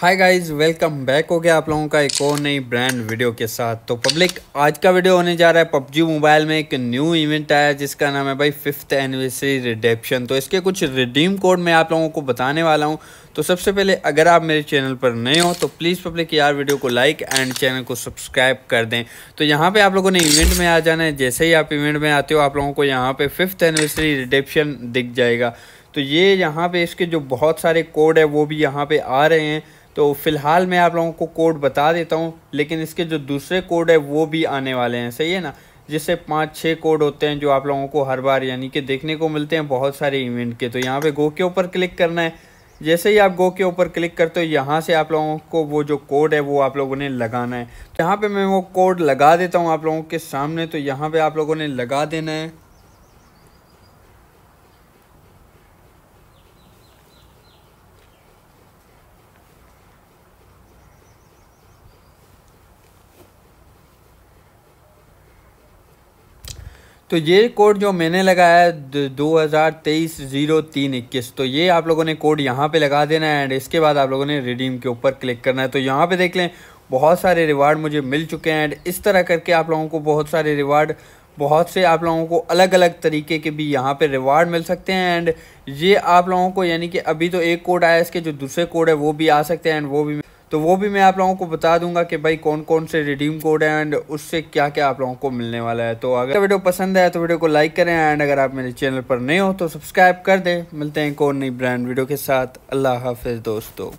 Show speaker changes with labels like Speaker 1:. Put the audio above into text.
Speaker 1: Hi guys welcome back हो गया आप लोगों का एक और नई ब्रांड वीडियो के साथ। तो पब्लिक आज का वीडियो होने जा रहा है पबजी मोबाइल में एक न्यू इवेंट आया, जिसका नाम है भाई फिफ्थ एनिवर्सरी रिडेप्शन तो इसके कुछ रिडीम कोड मैं आप लोगों को बताने वाला हूँ। तो सबसे पहले, अगर आप मेरे चैनल पर नए हो तो प्लीज़ पब्लिक यार वीडियो को लाइक एंड चैनल को सब्सक्राइब कर दें। तो यहाँ पर आप लोगों ने इवेंट में आ जाना है। जैसे ही आप इवेंट में आते हो, आप लोगों को यहाँ पर फिफ्थ एनिवर्सरी रिडेप्शन दिख जाएगा। तो ये यहाँ पे इसके जो बहुत सारे कोड है, वो भी यहाँ पे आ रहे हैं। तो फ़िलहाल मैं आप लोगों को कोड बता देता हूँ, लेकिन इसके जो दूसरे कोड है, वो भी आने वाले हैं। सही है ना? जिससे पाँच छः कोड होते हैं, जो आप लोगों को हर बार यानी कि देखने को मिलते हैं बहुत सारे इवेंट के। तो यहाँ पे गो के ऊपर क्लिक करना है। जैसे ही आप गो के ऊपर क्लिक करते हो, यहाँ से आप लोगों को वो जो कोड है, वो आप लोगों ने लगाना है। तो यहाँ पे मैं वो कोड लगा देता हूँ आप लोगों के सामने। तो यहाँ पे आप लोगों ने लगा देना है। तो ये कोड जो मैंने लगाया है दो हज़ार तेईस ज़ीरो तीन इक्कीस तो ये आप लोगों ने कोड यहाँ पे लगा देना है एंड इसके बाद आप लोगों ने रिडीम के ऊपर क्लिक करना है। तो यहाँ पे देख लें, बहुत सारे रिवार्ड मुझे मिल चुके हैं एंड इस तरह करके आप लोगों को बहुत सारे रिवार्ड बहुत से आप लोगों को अलग अलग तरीके के भी यहाँ पे रिवार्ड मिल सकते हैं एंड ये आप लोगों को यानी कि अभी तो एक कोड आया, इसके जो दूसरे कोड है वो भी आ सकते हैं एंड वो भी तो वो भी मैं आप लोगों को बता दूँगा कि भाई कौन कौन से रिडीम कोड है एंड उससे क्या क्या आप लोगों को मिलने वाला है। तो अगर वीडियो पसंद है तो वीडियो को लाइक करें एंड अगर आप मेरे चैनल पर नए हो तो सब्सक्राइब कर दें। मिलते हैं कौन नई ब्रांड वीडियो के साथ। अल्लाह हाफिज़ दोस्तों।